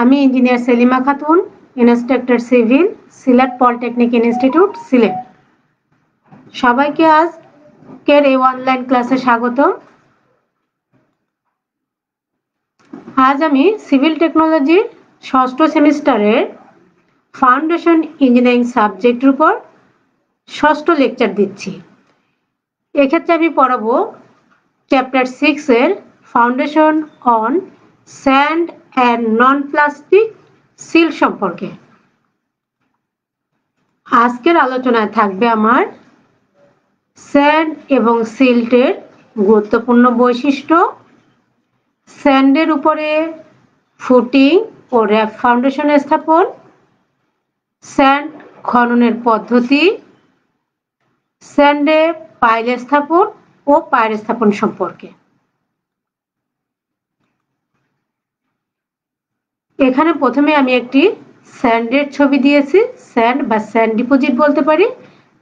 আমি engineer Selima Khatun instructor civil Sylhet polytechnic institute Sylhet. সবাইকে আজকের এই অনলাইন ক্লাসে স্বাগত আজ আমি সিভিল টেকনোলজির ষষ্ঠ সেমিস্টারের ফাউন্ডেশন ইঞ্জিনিয়ারিং সাবজেক্টের উপর ষষ্ঠ লেকচার দিচ্ছি। এক্ষেত্রে আমি পড়াবো চ্যাপ্টার সিক্সের foundation on sand and non plastic silt সম্পর্কে। আজকের আলোচনায় থাকবে আমার স্যান্ড এবং সিল্টের গুরুত্বপূর্ণ বৈশিষ্ট্য। স্যান্ডের উপরে ফুটিং ও র্যাপ ফাউন্ডেশন স্থাপন। স্যান্ড খননের পদ্ধতি। স্যান্ডে পাইল স্থাপন ও পায়ের স্থাপন সম্পর্কে। এখানে প্রথমে আমি একটি স্যান্ডের ছবি দিয়েছি, স্যান্ড বা স্যান্ড ডিপোজিট বলতে পারি,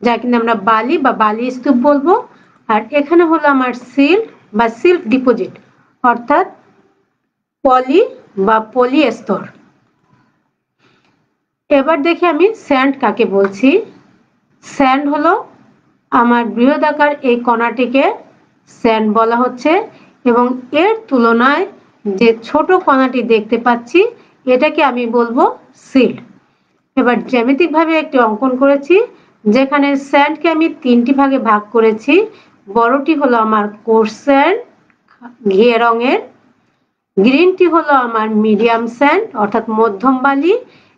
যা কিন্তু আমরা বালি বা বালি স্তূপ বলব। আর এখানে হলো আমার সিল্ক বা সিল্ক ডিপোজিট, অর্থাৎ পলি বা পলি স্তর এবার দেখি আমি স্যান্ড কাকে বলছি। স্যান্ড হলো আমার বৃহদাকার এই কণাটিকে স্যান্ড বলা হচ্ছে এবং এর তুলনায় যে ছোট কণাটি দেখতে পাচ্ছি এটাকে আমি বলব সিল্ড এবার জ্যামিতিকভাবে একটি অঙ্কন করেছি, যেখানে স্যান্ডকে আমি তিনটি ভাগে ভাগ করেছি। বড়টি হলো আমার কোর্স স্যান্ড ঘিয়ে রঙের। গ্রিনটি হলো আমার মিডিয়াম স্যান্ড অর্থাৎ মধ্যম বালি।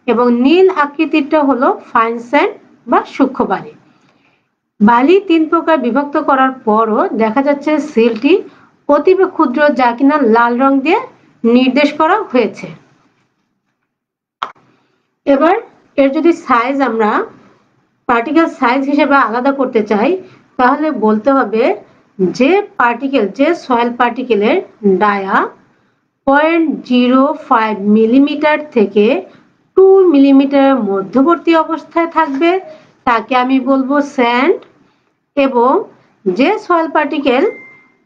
এবং নীল আকৃতিরটা হলো ফাইন স্যান্ড বা সূক্ষ্ম বালি। বালি তিন প্রকার বিভক্ত করার পরও দেখা যাচ্ছে সিলটি অতীব ক্ষুদ্র, যা কিনা লাল রং দিয়ে নির্দেশ করা হয়েছে। এবার এর যদি সাইজ আমরা পার্টিকেল সাইজ হিসেবে আলাদা করতে চাই, তাহলে বলতে হবে যে পার্টিকেল যে soil পার্টিকেলের dia point zero five millimeter থেকে টু মিলিমিটারের মধ্যবর্তী অবস্থায় থাকবে। তাকে আমি বলব স্যান্ড এবং যে soil particle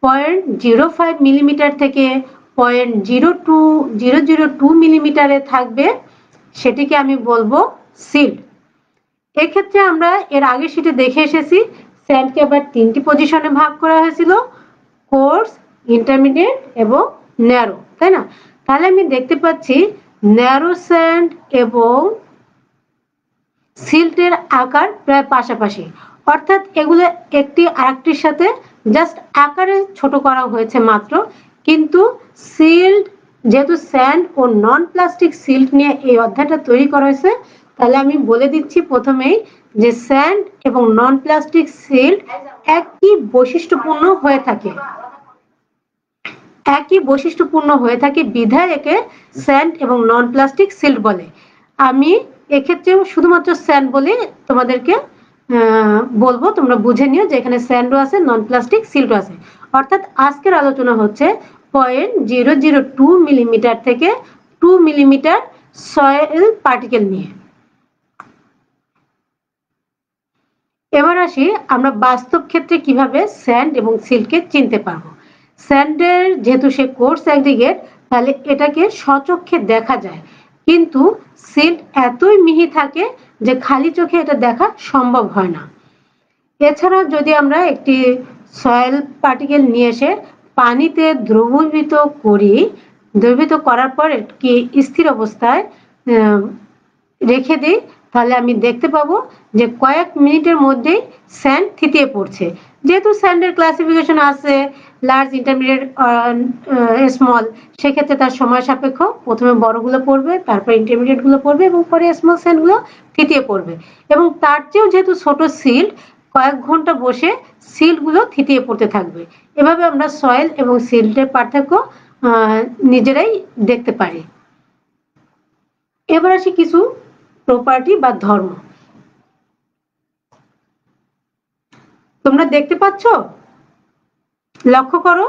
point zero five millimeter থেকে point zero two zero zero two মিলিমিটারে থাকবে সেটিকে আমি বলব সিল্ড এক্ষেত্রে আমরা এর আগে সেটি দেখে এসেছি স্যান্ডকে আবার তিনটি পজিশনে ভাগ করা হয়েছিল কোর্স ইন্টারমিডিয়েট এবং ন্যারো তাই না? তাহলে আমি দেখতে পাচ্ছি ন্যারো স্যান্ড এবং সিল্টের আকার প্রায় পাশাপাশি। অর্থাৎ এগুলো একটি আরেকটির সাথে জাস্ট আকারে ছোট করা হয়েছে মাত্র, কিন্তু সিল্ড যেহেতু স্যান্ড ও নন প্লাস্টিক সিল্ট নিয়ে এই অধ্যায়টা তৈরি করা হয়েছে, তাহলে আমি বলে দিচ্ছি প্রথমেই যে স্যান্ড এবং নন প্লাস্টিক সিল্ট একই বৈশিষ্ট্যপূর্ণ হয়ে থাকে। একই বৈশিষ্ট্যপূর্ণ হয়ে থাকে বিধায় একে স্যান্ড এবং নন প্লাস্টিক সিল্ট বলে। আমি এক্ষেত্রেও শুধুমাত্র স্যান্ড বলে তোমাদেরকে বলব, তোমরা বুঝে নিও যে এখানে স্যান্ডও আছে নন প্লাস্টিক সিল্টও আছে। অর্থাৎ আজকের আলোচনা হচ্ছে point zero zero two millimeter থেকে টু মিলিমিটার সয়েল পার্টিকেল নিয়ে। এবার আসি আমরা বাস্তব ক্ষেত্রে কীভাবে স্যান্ড এবং সিল্ককে চিনতে পারব। স্যান্ডের যেহেতু সে কোর্স অ্যাগ্রিগেট, তাহলে এটাকে সচক্ষে দেখা যায়। কিন্তু সিল্ট এতই মিহি থাকে যে খালি চোখে এটা দেখা সম্ভব হয় না। এছাড়া যদি আমরা একটি সয়েল পার্টিকেল নিয়ে এসে পানিতে দ্রবীভূত করি, দ্রবীভূত করার পর কি স্থির অবস্থায় রেখে দিই, তাহলে আমি দেখতে পাবো যে কয়েক মিনিটের মধ্যেই স্যান্ড থিতিয়ে পড়ছে। যেহেতু স্যান্ডের ক্লাসিফিকেশন আছে লার্জ ইন্টারমিডিয়েট স্মল সেক্ষেত্রে তার সময় সাপেক্ষ। প্রথমে বড়গুলো পড়বে, তারপর ইন্টারমিডিয়েটগুলো পড়বে এবং পরে স্মল স্যান্ডগুলো থিতিয়ে পড়বে। এবং তার চেয়েও যেহেতু ছোট সিল্ড কয়েক ঘণ্টা বসে সিল্টগুলো থিতিয়ে পড়তে থাকবে। এভাবে আমরা সয়েল এবং সিল্টের পার্থক্য নিজেরাই দেখতে পারি। এবার আসি কিছু প্রপার্টি বা ধর্ম। তোমরা দেখতে পাচ্ছ? লক্ষ্য করো,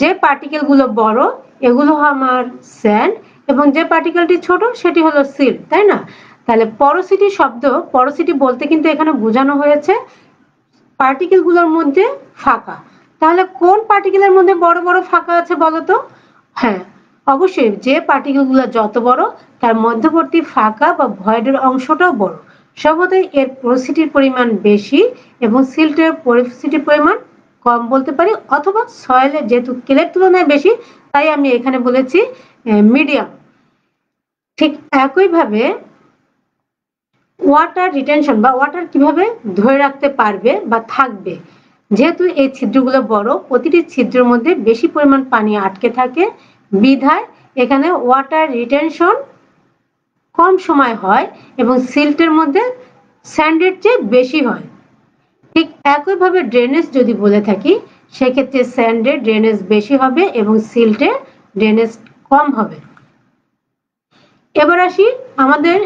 যে পার্টিকেলগুলো বড়, এগুলো আমার স্যান্ড এবং যে পার্টিকেলটি ছোট, সেটি হলো সিল তাই না? তাহলে পরসিটি শব্দ পরসিটি বলতে কিন্তু এখানে বোঝানো হয়েছে পার্টিকেলগুলোর মধ্যে ফাঁকা। তাহলে কোন পার্টিকেলের মধ্যে বড় বড় ফাঁকা আছে বলতো? হ্যাঁ অবশ্যই যে পার্টিকেলগুলো যত বড়, তার মধ্যবর্তী ফাঁকা বা ভয়েডের অংশটাও বড়। স্বভাবতই এর পোরোসিটির পরিমাণ বেশি এবং সিল্টের পোরোসিটির পরিমাণ কম বলতে পারি, অথবা সয়েলের যেহেতু কেলের তুলনায় বেশি, তাই আমি এখানে বলেছি মিডিয়াম ঠিক একইভাবে ওয়াটার রিটেনশন বা ওয়াটার কীভাবে ধরে রাখতে পারবে বা থাকবে? যেহেতু এই ছিদ্রগুলো বড়, প্রতিটি ছিদ্রের মধ্যে বেশি পরিমাণ পানি আটকে থাকে। বিধায় এখানে ওয়াটার রিটেনশন কম সময় হয় এবং সিল্টের মধ্যে স্যান্ডের চেয়ে বেশি হয়। ঠিক একইভাবে ড্রেনেজ যদি বলে থাকি, সেক্ষেত্রে স্যান্ডের ড্রেনেজ বেশি হবে এবং সিল্টের ড্রেনেজ কম হবে। এবার আসি আমাদের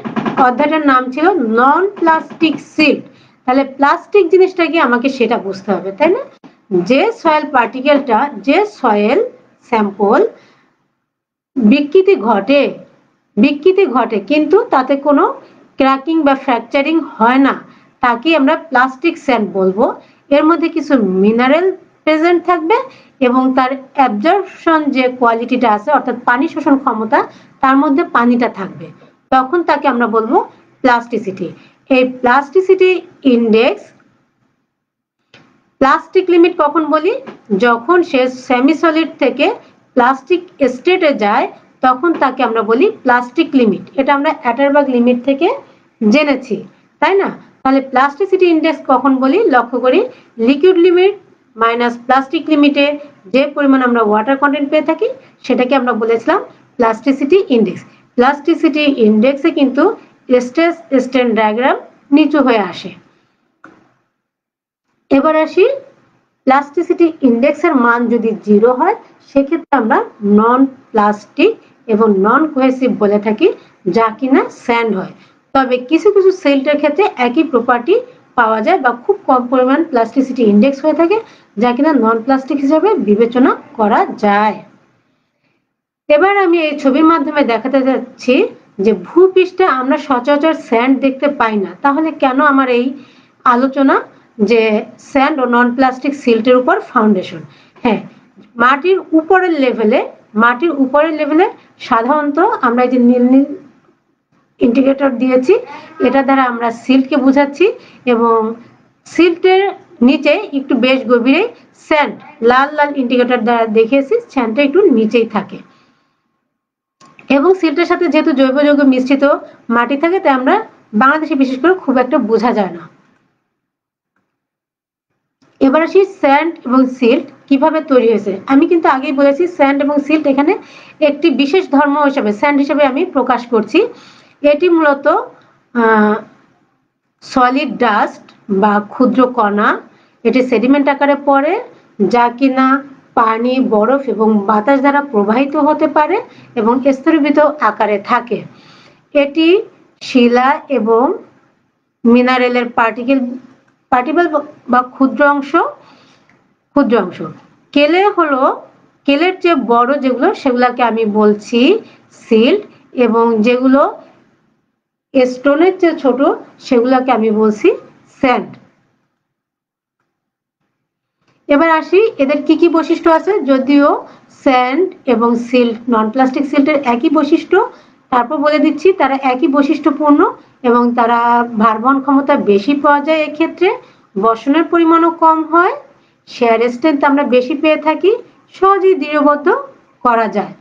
অধ্যায়টার নাম ছিল নন প্লাস্টিক সিল্ট তাহলে প্লাস্টিক জিনিসটা কি আমাকে সেটা বুঝতে হবে, তাই না? যে সয়েল পার্টিকেলটা যে সয়েল স্যাম্পল বিকৃতি ঘটে বিকৃতি ঘটে, কিন্তু তাতে কোনো ক্র্যাকিং বা ফ্র্যাকচারিং হয় না। তাকে আমরা প্লাস্টিক স্যান্ড বলব। এর মধ্যে কিছু মিনারেল প্রেজেন্ট থাকবে এবং তার অ্যাবজর্পশন যে কোয়ালিটিটা আছে, অর্থাৎ পানি শোষণ ক্ষমতা, তার মধ্যে পানিটা থাকবে। তখন তাকে আমরা বলব প্লাস্টিসিটি এই প্লাস্টিসিটি ইন্ডেক্স প্লাস্টিক লিমিট কখন বলি? যখন সে সেমি সলিড থেকে প্লাস্টিক স্টেটে যায়, তখন তাকে আমরা বলি প্লাস্টিক লিমিট এটা আমরা অ্যাটারবাগ লিমিট থেকে জেনেছি, তাই না? তাহলে প্লাস্টিসিটি ইন্ডেক্স কখন বলি? লক্ষ্য করি লিকুইড লিমিট মাইনাস প্লাস্টিক লিমিটে যে পরিমাণ আমরা ওয়াটার কন্টেন্ট পেয়ে থাকি, সেটাকে আমরা বলেছিলাম প্লাস্টিসিটি ইন্ডেক্স প্লাস্টিসিটি ইন্ডেক্সে কিন্তু স্টেস স্টেন ডায়াগ্রাম নিচু হয়ে আসে। এবার আসি প্লাস্টিসিটি ইন্ডেক্সের মান যদি জিরো হয়, সেক্ষেত্রে আমরা নন প্লাস্টিক এবং নন কোহেসিভ বলে থাকি, যা কিনা স্যান্ড হয়। তবে কিছু কিছু সেল্টের ক্ষেত্রে একই প্রপার্টি পাওয়া যায় বা খুব কম পরিমাণ প্লাস্টিসিটি ইন্ডেক্স হয়ে থাকে, যা কিনা নন প্লাস্টিক হিসাবে বিবেচনা করা যায়। এবার আমি এই ছবির মাধ্যমে দেখাতে যাচ্ছি যে ভূপৃষ্ঠে আমরা সচরাচর স্যান্ড দেখতে পাই না। তাহলে কেন আমার এই আলোচনা যে স্যান্ড ও নন প্লাস্টিক সিল্টের উপর ফাউন্ডেশন হ্যাঁ মাটির উপরের লেভেলে মাটির উপরের লেভেলে সাধারণত আমরা এই যে নীল নীল ইন্ডিকেটর দিয়েছি, এটা দ্বারা আমরা সিল্টকে বুঝাচ্ছি এবং সিল্টের নিচে একটু বেশ গভীরে স্যান্ড লাল লাল ইন্ডিকেটর দ্বারা দেখিয়েছি স্যান্ডটা একটু নিচেই থাকে। এবং সিল্টের সাথে যেহেতু জৈব যৌগ মিশ্রিত মাটি থাকে, তাই আমরা বাংলাদেশে বিশেষ করে খুব একটা বোঝা যায় না। এবার আসি স্যান্ড এবং সিল্ট কীভাবে তৈরি হয়েছে? আমি কিন্তু আগেই বলেছি, স্যান্ড এবং সিল্ট এখানে একটি বিশেষ ধর্ম হিসাবে, স্যান্ড হিসেবে আমি প্রকাশ করছি। এটি মূলত সলিড ডাস্ট বা ক্ষুদ্র কণা। এটি সেডিমেন্ট আকারে পড়ে, যা কিনা পানি, বরফ এবং বাতাস দ্বারা প্রবাহিত হতে পারে এবং স্তরীভূত আকারে থাকে। এটি শিলা এবং মিনারেলের পার্টিকেল পার্টিকেল বা ক্ষুদ্র অংশ ক্ষুদ্র অংশ। কেলে হলো, কেলের যে বড় যেগুলো, সেগুলোকে আমি বলছি সিল্ট এবং যেগুলো স্টোনের যে ছোট, সেগুলোকে আমি বলছি স্যান্ড এবার আসি, এদের কি কি বৈশিষ্ট্য আছে? যদিও স্যান্ড এবং সিল্ট নন প্লাস্টিক সিল্টের একই বৈশিষ্ট্য। তারপর বলে দিচ্ছি, তারা একই বৈশিষ্ট্যপূর্ণ এবং তারা ভারবহন ক্ষমতা বেশি পাওয়া যায় এক্ষেত্রে। বসনের পরিমাণও কম হয় শেয়ার স্ট্রেন্থ আমরা বেশি পেয়ে থাকি, সহজেই দৃঢ়বদ্ধ করা যায়।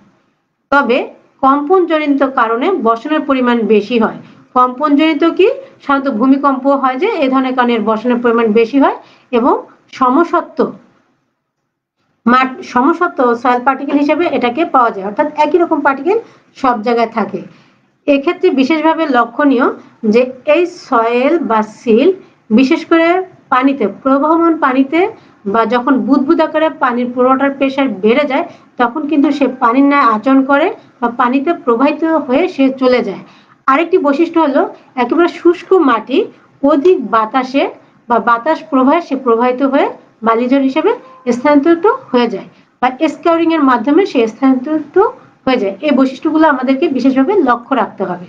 তবে কম্পনজনিত কারণে বসনের পরিমাণ বেশি হয়। কম্পনজনিত কি? সাধারণত ভূমিকম্প হয় যে এই ধরনের কারণে বসনের পরিমাণ বেশি হয় এবং সমসত্ব সমসত্ব সয়েল পার্টিকেল হিসেবে এটাকে পাওয়া যায়। অর্থাৎ একই রকম পার্টিকেল সব জায়গায় থাকে। এক্ষেত্রে বিশেষভাবে লক্ষণীয় যে এই সয়েল বা সিল বিশেষ করে পানিতে, প্রবাহমান পানিতে বা যখন বুদবুদ আকারে পানির পুরোটার প্রেশার বেড়ে যায়, তখন কিন্তু সে পানির ন্যায় আচরণ করে বা পানিতে প্রবাহিত হয়ে সে চলে যায়। আরেকটি বৈশিষ্ট্য হলো একেবারে শুষ্ক মাটি, অধিক বাতাসে বা বাতাস প্রবাহে সে প্রবাহিত হয়ে বালিজল হিসেবে স্থানান্তরিত হয়ে যায় বা স্কাউরিং এর মাধ্যমে সে স্থানান্তরিত হয়ে যায়। এই বৈশিষ্ট্যগুলো আমাদেরকে বিশেষভাবে লক্ষ্য রাখতে হবে।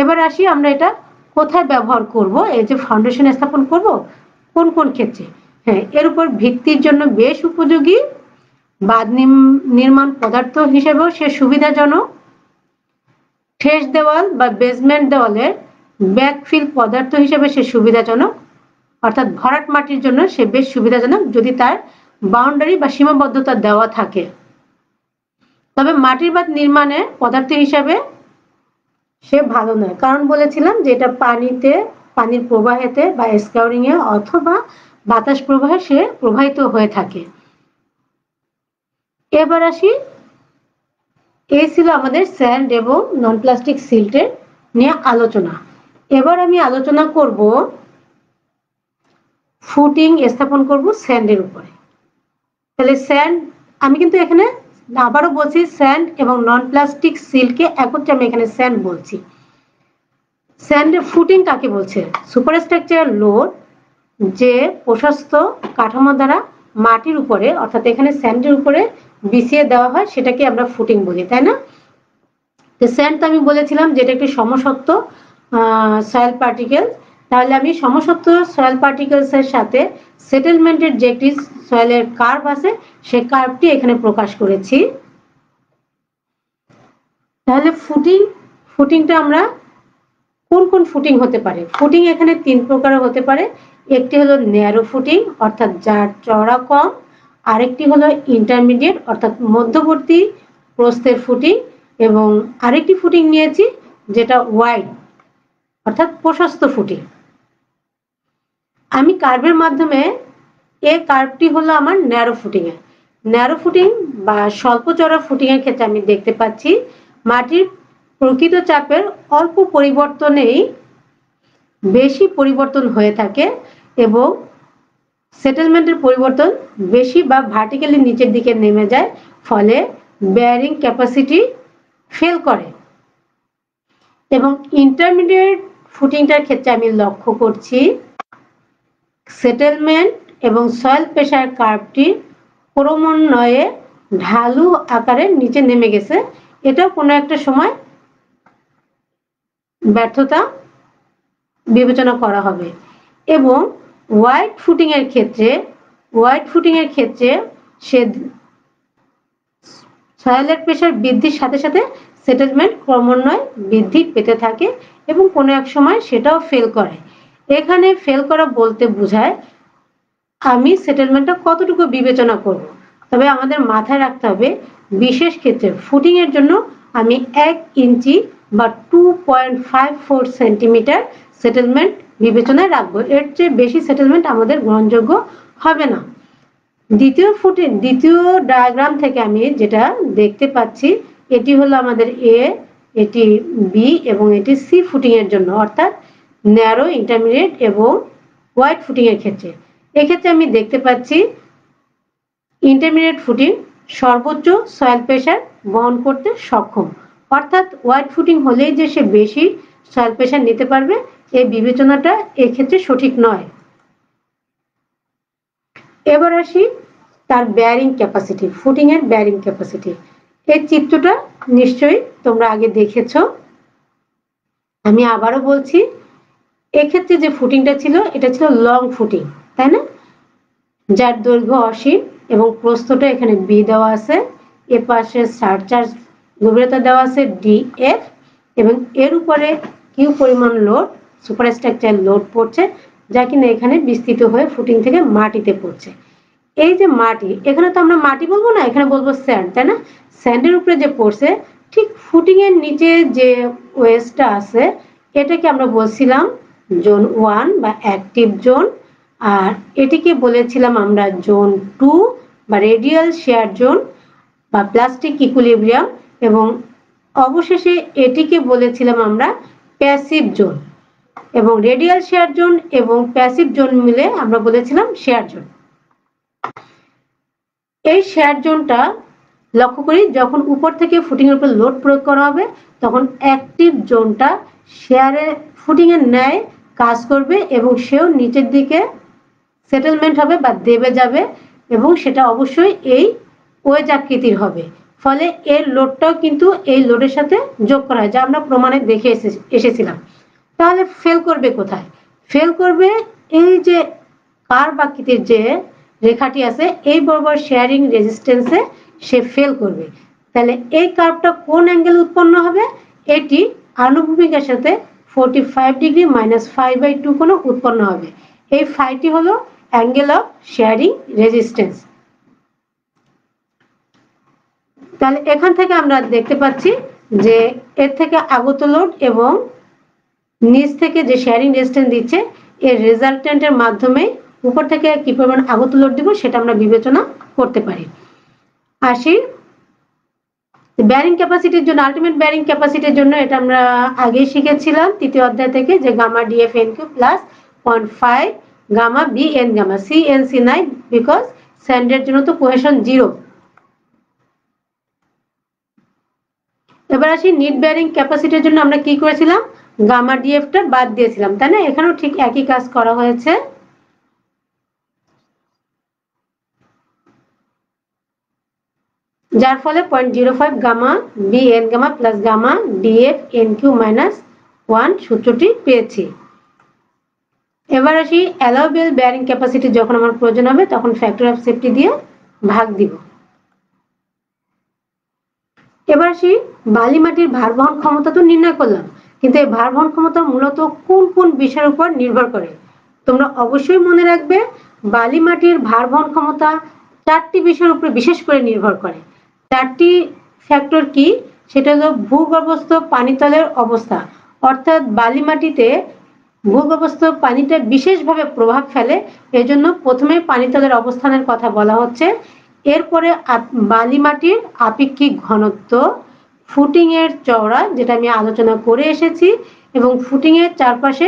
এবার আসি আমরা এটা কোথায় ব্যবহার করব? এই যে ফাউন্ডেশন স্থাপন করব, কোন কোন ক্ষেত্রে? হ্যাঁ এর উপর ভিত্তির জন্য বেশ উপযোগী বাদ নির্মাণ পদার্থ হিসেবেও সে সুবিধাজনক। ঠেস দেওয়াল বা বেসমেন্ট দেওয়ালের ব্যাকফিল পদার্থ হিসেবে সে সুবিধাজনক, অর্থাৎ ভরাট মাটির জন্য সে বেশ সুবিধাজনক যদি তার বাউন্ডারি বা সীমাবদ্ধতা দেওয়া থাকে। তবে মাটির বাঁধ নির্মাণের পদার্থ হিসাবে সে ভালো নয়। কারণ বলেছিলাম যে এটা পানিতে, পানির প্রবাহেতে বা স্কাউরিং এ অথবা বাতাস প্রবাহে সে প্রবাহিত হয়ে থাকে। এবার আসি, এই ছিল আমাদের স্যান্ড এবং নন প্লাস্টিক সিল্টের নিয়ে আলোচনা। এবার আমি আলোচনা করব ফুটিং স্থাপন করব স্যান্ডের উপরে। তাহলে স্যান্ড, আমি কিন্তু এখানে আবারও বলছি স্যান্ড এবং নন প্লাস্টিক সিল্ককে একত্রে আমি এখানে স্যান্ড বলছি। স্যান্ডের ফুটিং কাকে বলছে? সুপারস্ট্রাকচার লোড যে প্রশস্ত কাঠামো দ্বারা মাটির উপরে, অর্থাৎ এখানে স্যান্ডের উপরে বিছিয়ে দেওয়া হয়, সেটাকে আমরা ফুটিং বলি, তাই না? স্যান্ড তো আমি বলেছিলাম যেটা একটি সমসত্ব সয়েল পার্টিকেল তাহলে আমি সমসত্ব সয়েল পার্টিকেলস এর সাথে সেটেলমেন্টের যে একটি সয়েলের কার্ভ আছে সে কার্ভটি এখানে প্রকাশ করেছি। তাহলে ফুটিং ফুটিংটা আমরা কোন কোন ফুটিং হতে পারে? ফুটিং এখানে তিন প্রকারের হতে পারে। একটি হলো ন্যারো ফুটিং অর্থাৎ যার চড়া কম। আরেকটি হলো ইন্টারমিডিয়েট অর্থাৎ মধ্যবর্তী প্রস্থের ফুটিং এবং আরেকটি ফুটিং নিয়েছি, যেটা ওয়াইড অর্থাৎ প্রশস্ত ফুটিং। আমি কার্ভের মাধ্যমে এই কার্ভটি হলো আমার ন্যারো ফুটিং এর ন্যারো ফুটিং বা স্বল্প চড়া ফুটিং এর ক্ষেত্রে আমি দেখতে পাচ্ছি, মাটির প্রকৃত চাপের অল্প পরিবর্তনেই বেশি পরিবর্তন হয়ে থাকে এবং সেটেলমেন্টের পরিবর্তন বেশি বা ভার্টিক্যালি নিচের দিকে নেমে যায়, ফলে বেয়ারিং ক্যাপাসিটি ফেল করে। এবং ইন্টারমিডিয়েট ফুটিংটার ক্ষেত্রে আমি লক্ষ্য করছি সেটেলমেন্ট এবং সয়েল প্রেশার কার্ভটি ক্রমান্বয়ে ঢালু আকারে নিচে নেমে গেছে। এটাও কোনো একটা সময় ব্যর্থতা বিবেচনা করা হবে। এবং হোয়াইট ফুটিং এর ক্ষেত্রে, হোয়াইট ফুটিং এর ক্ষেত্রে সে সয়েলের প্রেশার বৃদ্ধির সাথে সাথে সেটেলমেন্ট ক্রমান্বয়ে বৃদ্ধি পেতে থাকে এবং কোনো এক সময় সেটাও ফেল করে। এখানে ফেল করা বলতে বোঝায় আমি সেটেলমেন্টটা কতটুকু বিবেচনা করব। তবে আমাদের মাথায় রাখতে হবে, বিশেষ ক্ষেত্রে ফুটিং এর জন্য আমি এক ইঞ্চি বা two point five four centimeter settlement বিবেচনায় রাখব। এর চেয়ে বেশি সেটেলমেন্ট আমাদের গ্রহণযোগ্য হবে না। দ্বিতীয় ফুটে দ্বিতীয় ডায়াগ্রাম থেকে আমি যেটা দেখতে পাচ্ছি, এটি হলো আমাদের এ এটি বি এবং এটি সি ফুটিং এর জন্য, অর্থাৎ ন্যারো ইন্টারমিডিয়েট এবং হোয়াইট ফুটিং এর ক্ষেত্রে। এক্ষেত্রে আমি দেখতে পাচ্ছি ইন্টারমিডিয়েট ফুটিং সর্বোচ্চ সয়েল প্রেশার বহন করতে সক্ষম। অর্থাৎ হোয়াইট ফুটিং হলেই যে সে বেশি সয়েল প্রেশার নিতে পারবে, এই বিবেচনাটা এক্ষেত্রে সঠিক নয়। এবার আসি তার ব্যারিং ক্যাপাসিটি ফুটিং এর ব্যারিং ক্যাপাসিটি এই চিত্রটা নিশ্চয়ই তোমরা আগে দেখেছ। আমি আবারও বলছি, এক্ষেত্রে যে ফুটিংটা ছিল, এটা ছিল লং ফুটিং, তাই না? যার দৈর্ঘ্য অসীম এবং প্রস্থটা এখানে বি দেওয়া আছে, এ পাশে সারচার্জ গভীরতা দেওয়া আছে ডি এফ এবং এর উপরে কিউ পরিমাণ লোড সুপারস্ট্রাকচার লোড পড়ছে, যা কিনা এখানে বিস্তৃত হয়ে ফুটিং থেকে মাটিতে পড়ছে। এই যে মাটি, এখানে তো আমরা মাটি বলব না, এখানে বলব স্যান্ড তাই না? স্যান্ডের উপরে যে পড়ছে, ঠিক ফুটিং এর নিচে যে ওয়েস্টটা আছে, এটাকে আমরা বলছিলাম জোন ওয়ান বা অ্যাক্টিভ জোন আর এটিকে বলেছিলাম আমরা জোন টু বা রেডিয়াল শেয়ার জোন বা প্লাস্টিক ইকুলিব্রিয়াম এবং অবশেষে এটিকে বলেছিলাম আমরা প্যাসিভ জোন এবং রেডিয়াল শেয়ার জোন এবং প্যাসিভ জোন মিলে আমরা বলেছিলাম শেয়ার জোন এই শেয়ার জোনটা লক্ষ্য করি, যখন উপর থেকে ফুটিং এর উপর লোড প্রয়োগ করা হবে, তখন অ্যাক্টিভ জোনটা শেয়ারে এর ন্যায় কাজ করবে এবং সেও নিচের দিকে সেটেলমেন্ট হবে বা দেবে যাবে এবং সেটা অবশ্যই এই ওয়েজ আকৃতির হবে। ফলে এর লোডটাও কিন্তু এই লোডের সাথে যোগ করা হয়, যা আমরা প্রমাণে দেখে এসেছিলাম। তাহলে ফেল করবে কোথায়? ফেল করবে এই যে কার আকৃতির যে রেখাটি আছে, এই বরাবর শেয়ারিং রেজিস্ট্যান্সে সে ফেল করবে। তাহলে এই কার্ভটা কোন অ্যাঙ্গেল উৎপন্ন হবে? এটি আনুভূমিকের সাথে forty five degree minus five by two কোনো উৎপন্ন হবে। এই ফাইভটি হলো অ্যাঙ্গেল অফ শেয়ারিং রেজিস্ট্যান্স তাহলে এখান থেকে আমরা দেখতে পাচ্ছি যে এর থেকে আগত লোড এবং নিচ থেকে যে শেয়ারিং রেজিস্ট্যান্স দিচ্ছে, এর রেজাল্টেন্টের মাধ্যমে উপর থেকে কি পরিমাণ আগত লোড দিব সেটা আমরা বিবেচনা করতে পারি। আসি। ব্যারিং ক্যাপাসিটির জন্য আলটিমেট ব্যারিং ক্যাপাসিটির জন্য এটা আমরা আগেই শিখেছিলাম, তৃতীয় অধ্যায় থেকে, যে gamma Df N Q plus point five gamma B N gamma C N C নাই বিকজ স্যান্ডের জন্য তো কোহেশন জিরো এবার আসি নিট ব্যারিং ক্যাপাসিটির জন্য আমরা কি করেছিলাম? গামা ডিএফটা বাদ দিয়েছিলাম, তাই না? এখানেও ঠিক একই কাজ করা হয়েছে। যার ফলে point zero five gamma B N gamma plus gamma Df N Q minus one সূত্রটি পেয়েছি। এবার আসি অ্যালাউবেল ব্যারিং ক্যাপাসিটি যখন আমার প্রয়োজন হবে, তখন ফ্যাক্টর অফ সেফটি দিয়ে ভাগ দিব। এবার আসি বালি মাটির ভার বহন ক্ষমতা তো নির্ণয় করলাম, কিন্তু এই ভার বহন ক্ষমতা মূলত কোন কোন বিষয়ের উপর নির্ভর করে? তোমরা অবশ্যই মনে রাখবে, বালি মাটির ভার বহন ক্ষমতা চারটি বিষয়ের উপর বিশেষ করে নির্ভর করে। চারটি ফ্যাক্টর কি? সেটা হলো ভূগর্ভস্থ পানিতলের অবস্থা। অর্থাৎ বালি মাটিতে ভূগর্ভস্থ পানিটা বিশেষভাবে প্রভাব ফেলে। এজন্য প্রথমে পানিতলের অবস্থানের কথা বলা হচ্ছে। এরপরে বালি মাটির আপেক্ষিক ঘনত্ব ফুটিং এর চওড়া, যেটা আমি আলোচনা করে এসেছি, এবং ফুটিং এর চারপাশে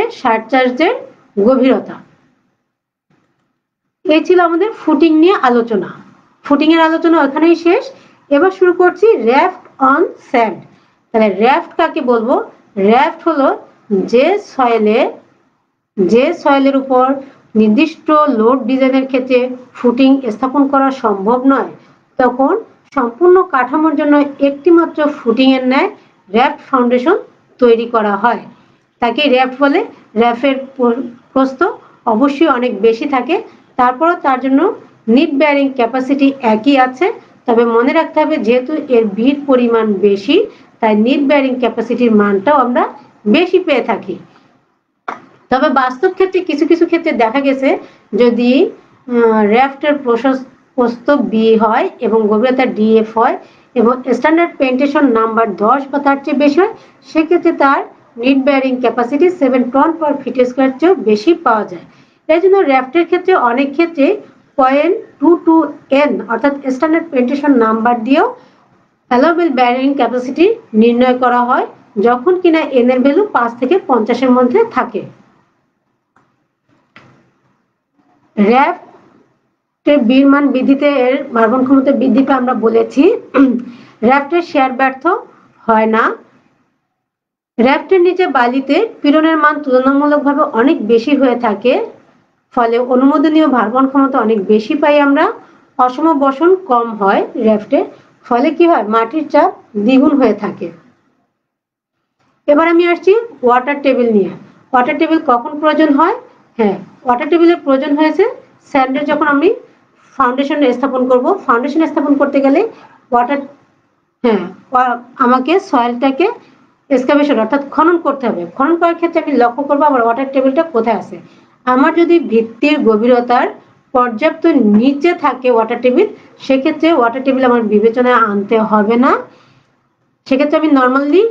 চার্জের গভীরতা। এই ছিল আমাদের ফুটিং নিয়ে আলোচনা। ফুটিং এর আলোচনা ওখানেই শেষ। এবার শুরু করছি র্যাফট অন স্যান্ড। তাহলে র্যাফট কাকে বলব? র্যাফট হলো যে সয়েলে, যে সয়েলের উপর নির্দিষ্ট লোড ডিজাইনের ক্ষেত্রে ফুটিং স্থাপন করা সম্ভব নয়, তখন সম্পূর্ণ কাঠামোর জন্য একটিমাত্র ফুটিং এর ন্যায় র্যাফট ফাউন্ডেশন তৈরি করা হয়। তাকে র্যাফট বলে। র্যাফের প্রস্থ অবশ্যই অনেক বেশি থাকে। তারপরও তার জন্য নিট ব্যারিং ক্যাপাসিটি একই আছে। তবে মনে রাখতে হবে, যেহেতু এর ভিড় পরিমাণ বেশি, তাই নিট ব্যারিং ক্যাপাসিটির মানটাও আমরা বেশি পেয়ে থাকি। তবে বাস্তব ক্ষেত্রে কিছু কিছু ক্ষেত্রে দেখা গেছে, যদি র্যাফটের প্রস্থ বি হয় এবং গভীরতা ডিএফ হয় এবং স্ট্যান্ডার্ড পেন্টেশন নাম্বার দশ বা তার চেয়ে বেশি হয়, সেক্ষেত্রে তার net bearing capacity seven ton per feet square চেয়েও বেশি পাওয়া যায়। এই জন্য র্যাফটের ক্ষেত্রে অনেক ক্ষেত্রে পয়েন্ট টু টু এন অর্থাৎ স্ট্যান্ডার্ড পেন্টেশন নাম্বার দিয়েও অ্যালোবেল ব্যারিং ক্যাপাসিটি নির্ণয় করা হয়, যখন কিনা এন এর ভ্যালু পাঁচ থেকে পঞ্চাশের মধ্যে থাকে। র্যাপ বীরমান বৃদ্ধিতে এর ভার্বন ক্ষমতা বৃদ্ধিটা আমরা বলেছি র্যাপটের শেয়ার ব্যর্থ হয় না। র্যাপটের নিচে বালিতে পীড়নের মান তুলনামূলকভাবে অনেক বেশি হয়ে থাকে। ফলে অনুমোদনীয় ভার্বন ক্ষমতা অনেক বেশি পাই আমরা। অসম বসন কম হয় র্যাফটে ফলে কি হয়? মাটির চাপ দ্বিগুণ হয়ে থাকে। এবার আমি আসছি ওয়াটার টেবিল নিয়ে। ওয়াটার টেবিল কখন প্রয়োজন হয়? হ্যাঁ ওয়াটার টেবিলের প্রয়োজন হয়েছে স্যান্ডের যখন আমি ফাউন্ডেশন স্থাপন করব। ফাউন্ডেশন স্থাপন করতে গেলে ওয়াটার হ্যাঁ আমাকে সয়েলটাকে এক্সকাভেশন অর্থাৎ খনন করতে হবে। খনন করার ক্ষেত্রে আমি লক্ষ্য করব আমার ওয়াটার টেবিলটা কোথায় আছে। আমার যদি ভিত্তির গভীরতার পর্যাপ্ত নিচে থাকে ওয়াটার টেবিল সেক্ষেত্রে ওয়াটার টেবিল আমার বিবেচনায় আনতে হবে না। সেক্ষেত্রে আমি নর্মালি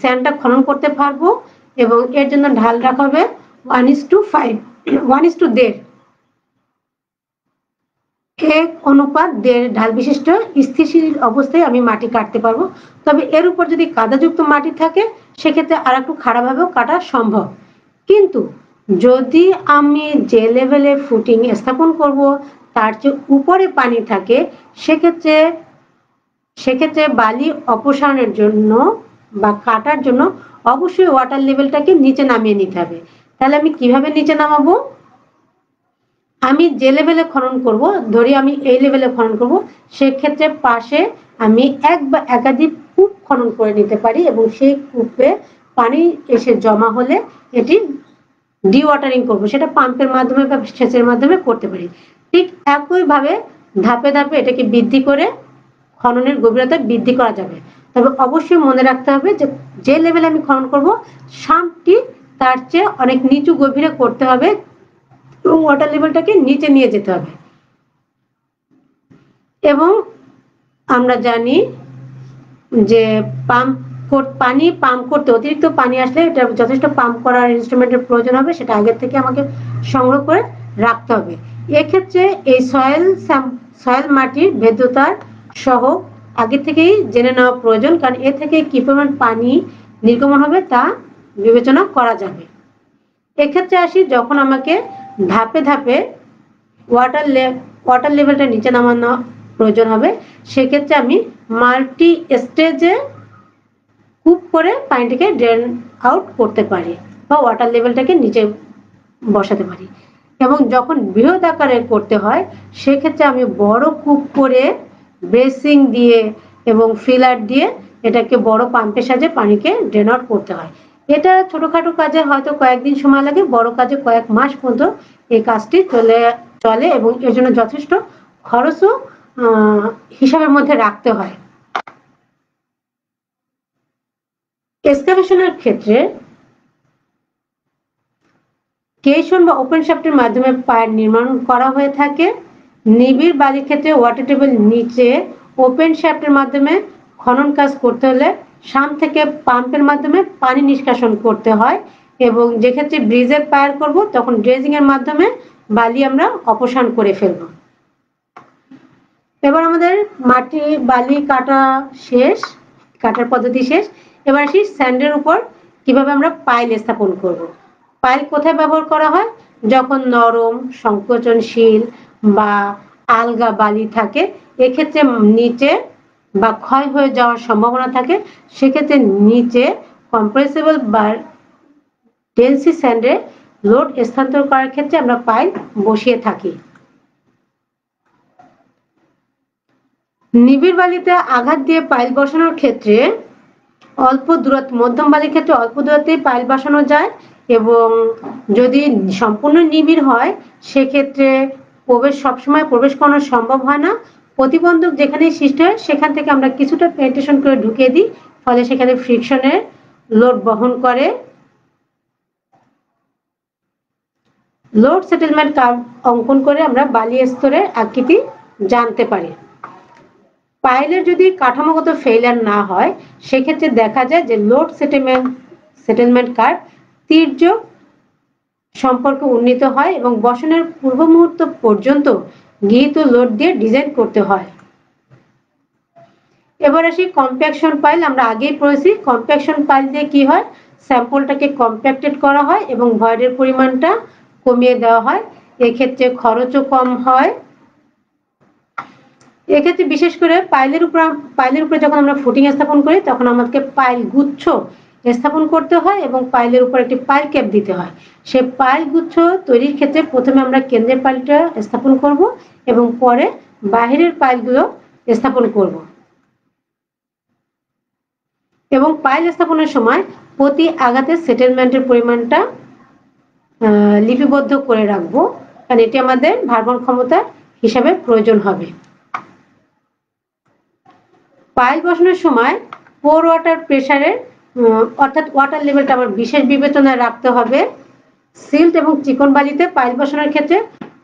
স্যান্ডটা খনন করতে পারব এবং এর জন্য ঢাল রাখা হবে one is to five one is to দেড়। এক অনুপাত দেড় ঢাল বিশিষ্ট স্থিতিশীল অবস্থায় আমি মাটি কাটতে পারব। তবে এর উপর যদি কাদাযুক্ত মাটি থাকে, সেক্ষেত্রে আর একটু খারাপভাবেও কাটা সম্ভব। কিন্তু যদি আমি যে লেভেলে ফুটিং স্থাপন করব, তার চেয়ে উপরে পানি থাকে, সেক্ষেত্রে সেক্ষেত্রে বালি অপসারণের জন্য বা কাটার জন্য অবশ্যই ওয়াটার লেভেলটাকে নিচে নামিয়ে নিতে হবে। তাহলে আমি কীভাবে নিচে নামাবো? আমি যে লেভেলে খনন করব, ধরি আমি এই লেভেলে খনন করব, সেক্ষেত্রে পাশে আমি এক বা একাধিক কূপ খনন করে নিতে পারি এবং সেই কূপে পানি এসে জমা হলে এটি ডি ওয়াটারিং করব, সেটা পাম্পের মাধ্যমে বা সেচের মাধ্যমে করতে পারি। ঠিক একইভাবে ধাপে ধাপে এটাকে বৃদ্ধি করে খননের গভীরতা বৃদ্ধি করা যাবে। তবে অবশ্যই মনে রাখতে হবে যে যে লেভেলে আমি খনন করব সামটি তার চেয়ে অনেক নিচু গভীরে করতে হবে এবং ওয়াটার লেভেলটাকে নিচে নিয়ে যেতে হবে। এবং আমরা জানি যে পাম্প পানি পাম্প করতে অতিরিক্ত পানি আসলে এটা যথেষ্ট পাম্প করার ইনস্ট্রুমেন্টের প্রয়োজন হবে, সেটা আগের থেকে আমাকে সংগ্রহ করে রাখতে হবে। এক্ষেত্রে এই সয়েল সয়েল মাটির ভেদ্যতার সহ আগে থেকেই জেনে নেওয়া প্রয়োজন, কারণ এ থেকে কি পরিমাণ পানি নির্গমন হবে তা বিবেচনা করা যাবে। এক্ষেত্রে আসি, যখন আমাকে ধাপে ধাপে ওয়াটার লে, ওয়াটার লেভেলটা নিচে নামানো প্রয়োজন হবে, সেক্ষেত্রে আমি মাল্টি স্টেজে কূপ করে পানিটাকে ড্রেন আউট করতে পারি বা ওয়াটার লেভেলটাকে নিচে বসাতে পারি। এবং যখন বৃহৎ আকারে করতে হয়, সেক্ষেত্রে আমি বড় কূপ করে ব্রেসিং দিয়ে এবং ফিলার দিয়ে এটাকে বড় পাম্পের সাহায্যে পানিকে ড্রেন আউট করতে হয়। এটা ছোটোখাটো কাজে হয়তো কয়েকদিন সময় লাগে, বড় কাজে কয়েক মাস পর্যন্ত এই কাজটি চলে চলে এবং এর জন্য যথেষ্ট খরচও হিসাবের মধ্যে রাখতে হয়। এক্সকাভেশনের ক্ষেত্রে কেশন বা ওপেন শাফটের মাধ্যমে পায়ের নির্মাণ করা হয়ে থাকে। নিবিড় বালির ক্ষেত্রে ওয়াটার টেবিল নিচে ওপেন শ্যাফটের মাধ্যমে খনন কাজ করতে হলে সাম থেকে পাম্পের মাধ্যমে পানি নিষ্কাশন করতে হয় এবং যে ক্ষেত্রে ব্রিজের পায়ার করব, তখন ড্রেজিং এর মাধ্যমে বালি আমরা অপসারণ করে ফেলব। এবার আমাদের মাটি, বালি কাটা শেষ, কাটার পদ্ধতি শেষ। এবার আসি স্যান্ডের উপর, কীভাবে আমরা পাইল স্থাপন করব। পাইল কোথায় ব্যবহার করা হয়? যখন নরম, সংকোচনশীল বা আলগা বালি থাকে, এক্ষেত্রে নিচে বা ক্ষয় হয়ে যাওয়ার সম্ভাবনা থাকে। সেক্ষেত্রে নিচে কম্প্রেসেবল বা ডেন্সি স্যান্ডে লোড স্থানান্তর করার ক্ষেত্রে আমরা পাইল বসিয়ে থাকি। নিবিড় বালিতে আঘাত দিয়ে পাইল বসানোর ক্ষেত্রে অল্প দূরত্ব, মধ্যম বালির ক্ষেত্রে অল্প দূরত্বে পাইল বসানো যায় এবং যদি সম্পূর্ণ নিবিড় হয়, সেক্ষেত্রে প্রবেশ সবসময় প্রবেশ করানো সম্ভব হয় না। প্রতিবন্ধক যেখানে সৃষ্টি হয়, সেখান থেকে আমরা কিছুটা পেন্টেশন করে ঢুকিয়ে দিই, ফলে সেখানে ফ্রিকশনের লোড বহন করে। লোড সেটেলমেন্ট কার্ভ অঙ্কন করে আমরা বালি স্তরের আকৃতি জানতে পারি। পাইলের যদি কাঠামোগত ফেইলার না হয়, সেক্ষেত্রে দেখা যায় যে লোড সেটেলমেন্ট সেটেলমেন্ট কার্ড তীর্যক সম্পর্ক উন্নীত হয় এবং বসনের পূর্ব মুহূর্ত পর্যন্ত গৃহীত লোড দিয়ে ডিজাইন করতে হয়। এবার আসি কম্প্যাকশন পাইল আমরা আগেই পড়েছি কম্প্যাকশন পাইল দিয়ে কি হয়? স্যাম্পলটাকে কম্প্যাক্টেড করা হয় এবং ভয়েডের পরিমাণটা কমিয়ে দেওয়া হয়। এক্ষেত্রে খরচও কম হয়। এক্ষেত্রে বিশেষ করে পাইলের উপর পাইলের উপরে যখন আমরা ফুটিং স্থাপন করি, তখন আমাদেরকে পাইল গুচ্ছ স্থাপন করতে হয় এবং পাইলের উপর একটি পাইল ক্যাপ দিতে হয়। সে পাইল গুচ্ছ তৈরির ক্ষেত্রে প্রথমে আমরা কেন্দ্রের পাইলটা স্থাপন করব এবং পরে বাহিরের পাইলগুলো স্থাপন করব। এবং পাইল স্থাপনের সময় প্রতি আঘাতে সেটেলমেন্টের পরিমাণটা লিপিবদ্ধ করে রাখব। কারণ এটি আমাদের ভারবন ক্ষমতা হিসাবে প্রয়োজন হবে। পাইল বসানোর সময় পোর ওয়াটার প্রেশারের অর্থাৎ ওয়াটার লেভেলটা আমার বিশেষ বিবেচনায় রাখতে হবে। সিল্ট এবং চিকন বালিতে পাইল বসানোর ক্ষেত্রে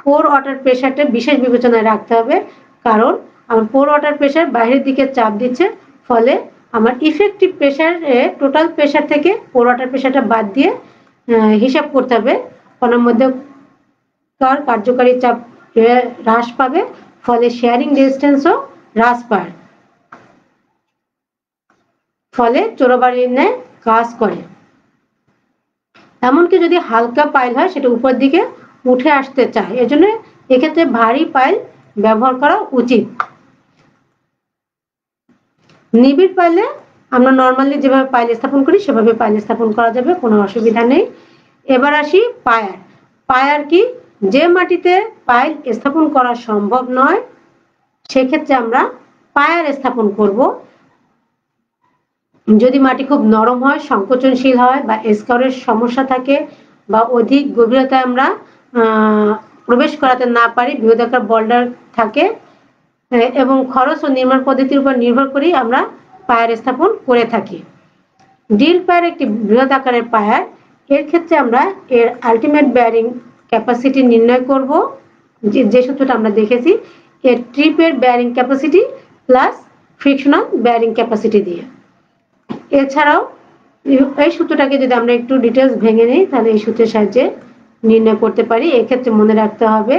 পোর ওয়াটার প্রেশারটা বিশেষ বিবেচনায় রাখতে হবে। কারণ আমার পোর ওয়াটার প্রেশার বাইরের দিকে চাপ দিচ্ছে, ফলে আমার ইফেক্টিভ প্রেশারে টোটাল প্রেশার থেকে পোর ওয়াটার প্রেশারটা বাদ দিয়ে হিসাব করতে হবে। কোনার মধ্যে কার কার্যকারী চাপ হ্রাস পাবে, ফলে শেয়ারিং ডিস্টেন্সও হ্রাস পায়। ফলে চোরাবাড়ির ন্যায় কাজ করে। এমনকি যদি হালকা পাইল হয়, সেটা উপর দিকে উঠে আসতে চায়। এজন্য এক্ষেত্রে ভারী পাইল ব্যবহার করা উচিত। নিবিড় পাইলে আমরা নর্মালি যেভাবে পাইল স্থাপন করি, সেভাবে পাইল স্থাপন করা যাবে, কোনো অসুবিধা নেই। এবার আসি পায়ার। পায়ার কি? যে মাটিতে পাইল স্থাপন করা সম্ভব নয়, সেক্ষেত্রে আমরা পায়ার স্থাপন করব। যদি মাটি খুব নরম হয়, সংকোচনশীল হয় বা স্করের সমস্যা থাকে বা অধিক গভীরতায় আমরা প্রবেশ করাতে না পারি বৃহদাকার বল্ডার থাকে এবং খরচ ও নির্মাণ পদ্ধতির উপর নির্ভর করেই আমরা পায়ার স্থাপন করে থাকি। ডিল পায়ার একটি বৃহৎ আকারের পায়ার। এর ক্ষেত্রে আমরা এর আলটিমেট ব্যারিং ক্যাপাসিটি নির্ণয় করব। যে যে সূত্রটা আমরা দেখেছি, এর ট্রিপের bearing capacity plus frictional bearing capacity দিয়ে। এছাড়াও এই সূত্রটাকে যদি আমরা একটু ডিটেলস ভেঙে নিই, তাহলে এই সূত্রের সাহায্যে নির্ণয় করতে পারি। এক্ষেত্রে মনে রাখতে হবে,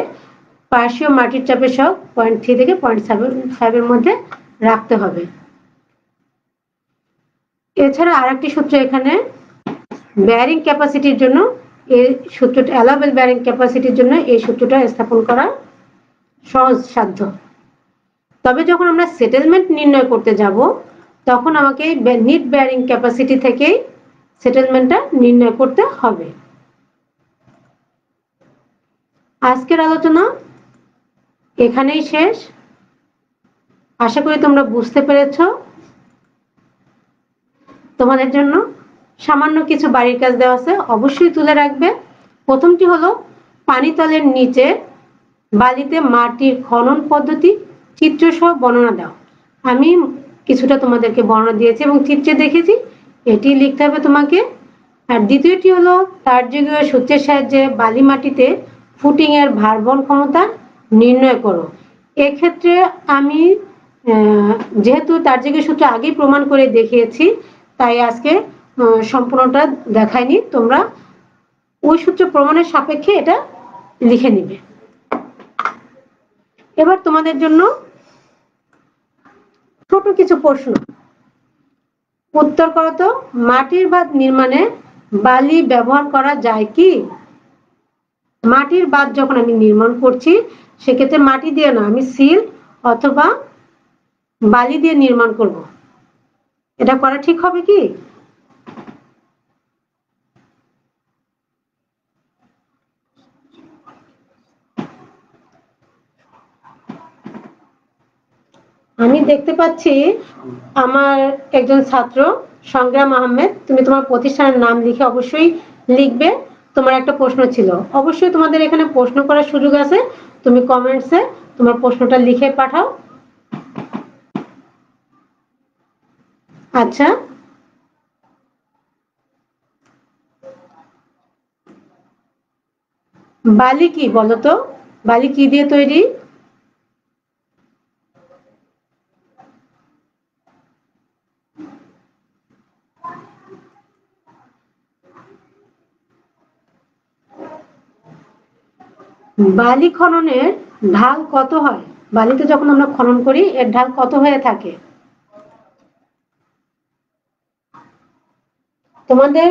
পার্শ্বীয় মাটির চাপের সব পয়েন্ট থ্রি থেকে পয়েন্ট ফাইভের মধ্যে রাখতে হবে। এছাড়া আরেকটি সূত্র এখানে ব্যারিং ক্যাপাসিটির জন্য এই সূত্রটা অ্যালাবেল ব্যারিং ক্যাপাসিটির জন্য এই সূত্রটা স্থাপন করা সহজ সাধ্য। তবে যখন আমরা সেটেলমেন্ট নির্ণয় করতে যাব তখন আমাকে নিট ব্যারিং ক্যাপাসিটি থেকেই সেটেলমেন্টটা নির্ণয় করতে হবে। আজকের আলোচনা এখানেই শেষ। আশা করি তোমরা বুঝতে পেরেছ। তোমাদের জন্য সামান্য কিছু বাড়ির কাজ দেওয়া আছে, অবশ্যই তুলে রাখবে। প্রথমটি হলো পানিতলের নিচে বালিতে মাটির খনন পদ্ধতি, চিত্রসহ বর্ণনা দাও। আমি কিছুটা তোমাদেরকে বর্ণনা দিয়েছি এবং চিত্রে দেখেছি, এটি লিখতে হবে তোমাকে। আর দ্বিতীয়টি হলো তার যুগীয় সূত্রের সাহায্যে বালি মাটিতে ফুটিং এর ভারবহন ক্ষমতা নির্ণয় করো। এক্ষেত্রে আমি যেহেতু তার যুগীয় সূত্র আগেই প্রমাণ করে দেখিয়েছি, তাই আজকে সম্পূর্ণটা দেখায়নি তোমরা ওই সূত্র প্রমাণের সাপেক্ষে এটা লিখে নিবে। এবার তোমাদের জন্য ছোট কিছু প্রশ্ন। উত্তর করো তো, মাটির বাঁধ নির্মাণে বালি ব্যবহার করা যায় কি? মাটির বাঁধ যখন আমি নির্মাণ করছি, সেক্ষেত্রে মাটি দিয়ে না, আমি সিল অথবা বালি দিয়ে নির্মাণ করব। এটা করা ঠিক হবে কি? আমি দেখতে পাচ্ছি আমার একজন ছাত্র, সংগ্রাম আহমেদ। তুমি তোমার প্রতিষ্ঠানের নাম লিখে অবশ্যই লিখবে। তোমার একটা প্রশ্ন ছিল। অবশ্যই তোমাদের এখানে প্রশ্ন করার সুযোগ আছে। তুমি কমেন্টসে তোমার প্রশ্নটা লিখে পাঠাও। আচ্ছা। বালি কি বলতো? বালি কি দিয়ে তৈরি? বালি খননের ঢাল কত হয়? বালিতে যখন আমরা খনন করি, এর ঢাল কত হয়ে থাকে? তোমাদের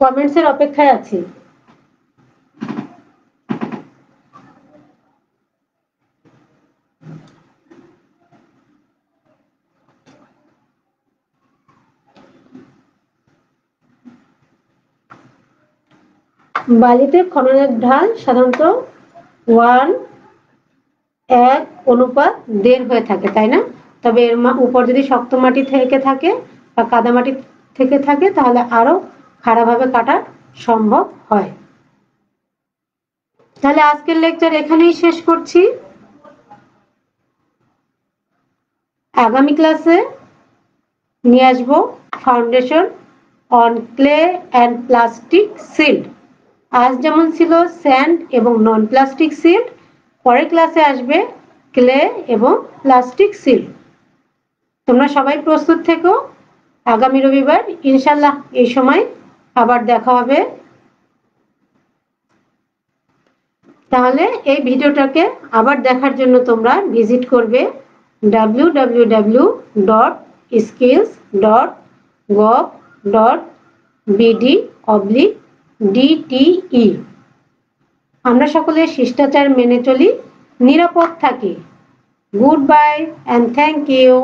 কমেন্টস এর অপেক্ষায় আছি। বালিতে খননের ঢাল সাধারণত ওয়ান, এক অনুপাত দেড় হয়ে থাকে, তাই না? তবে এর উপর যদি শক্ত মাটি থেকে থাকে বা কাদা মাটি থেকে থাকে, তাহলে আরও খারাপভাবে কাটা সম্ভব হয়। তাহলে আজকের লেকচার এখানেই শেষ করছি। আগামী ক্লাসে নিয়ে আসব foundation on clay and plastic silt আজ যেমন ছিল স্যান্ড এবং নন প্লাস্টিক সিল্ড পরের ক্লাসে আসবে ক্লে এবং প্লাস্টিক সিল্ড তোমরা সবাই প্রস্তুত থেকো। আগামী রবিবার ইনশাল্লাহ এই সময় আবার দেখা হবে। তাহলে এই ভিডিওটাকে আবার দেখার জন্য তোমরা ভিজিট করবে W W W dot skills dot gov dot BD oblique DTE আমরা সকলে শিষ্টাচার মেনে চলি নিরাপদ থাকি। Good bye and thank you